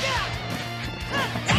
Yeah!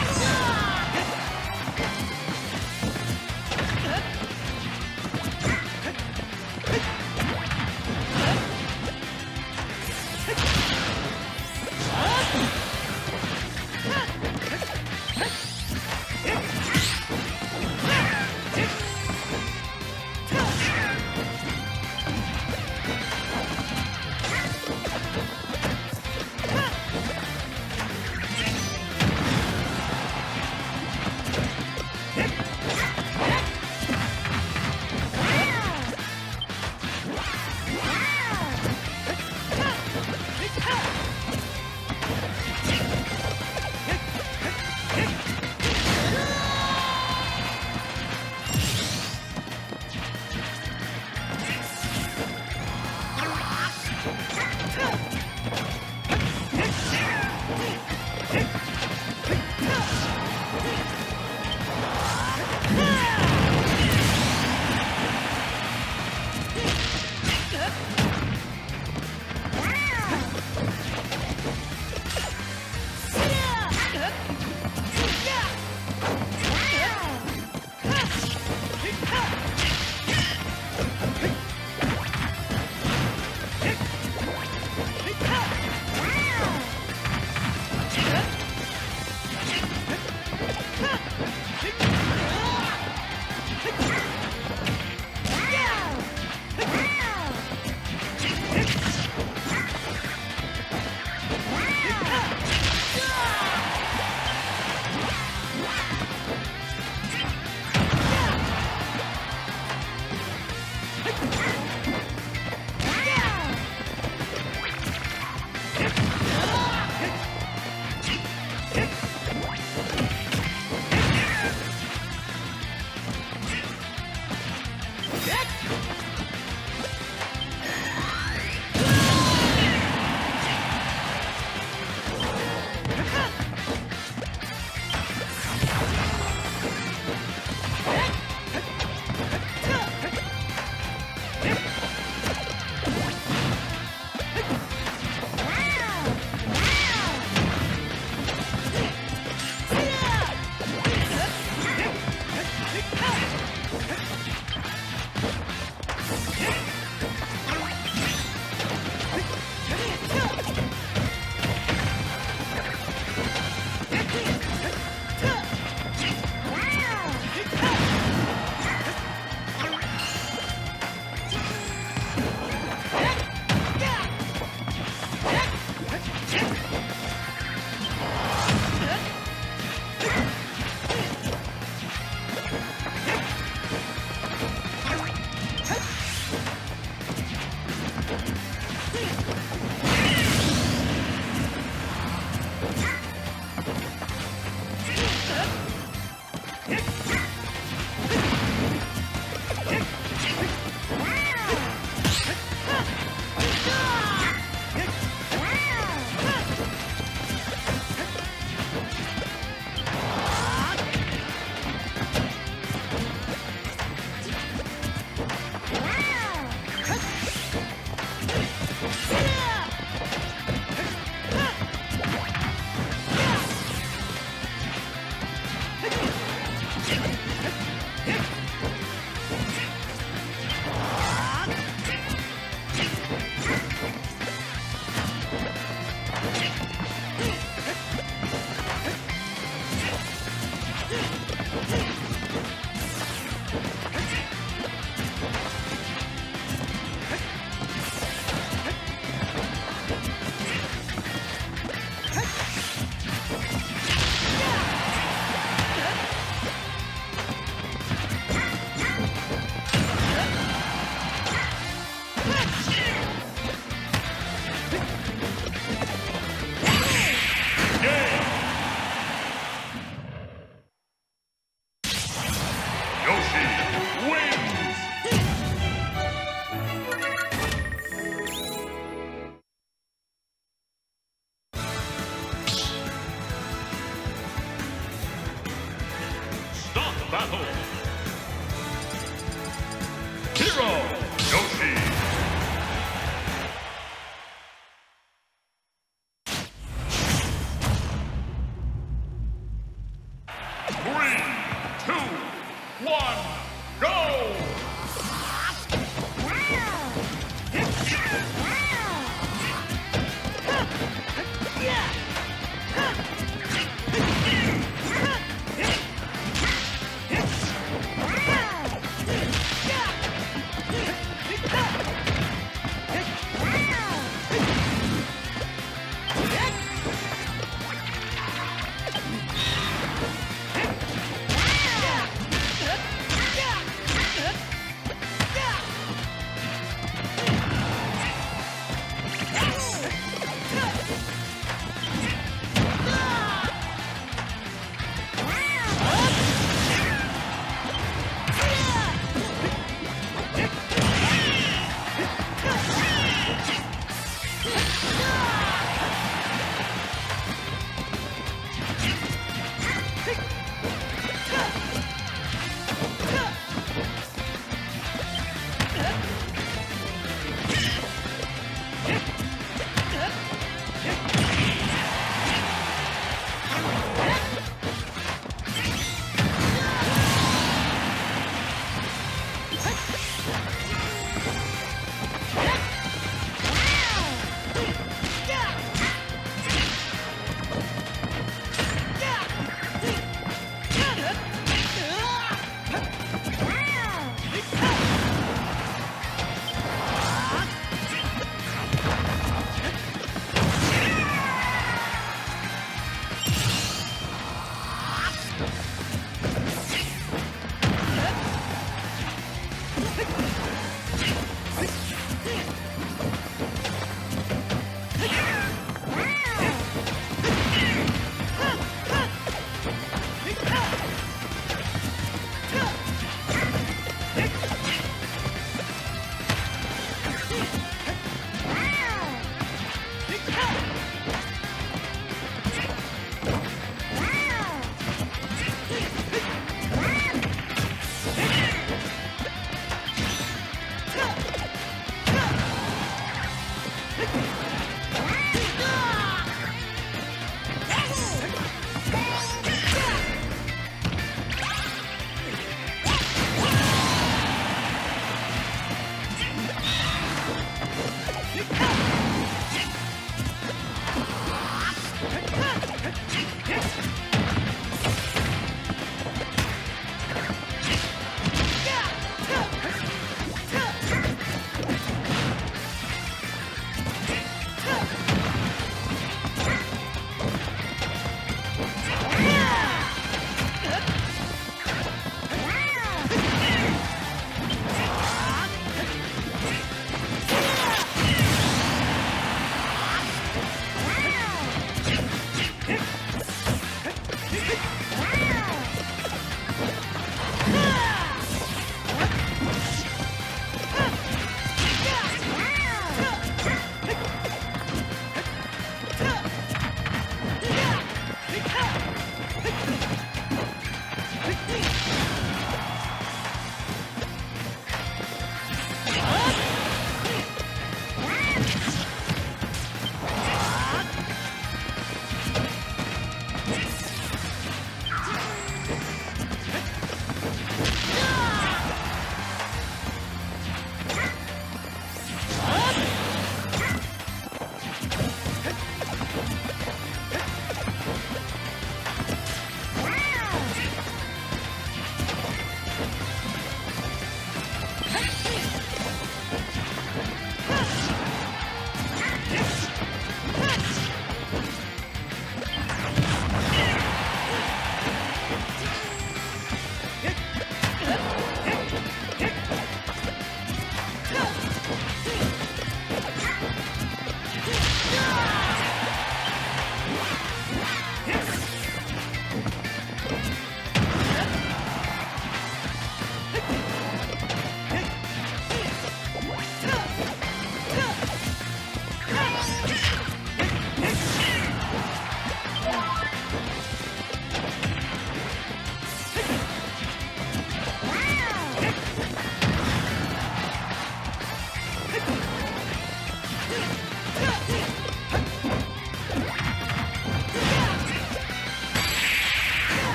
Battle.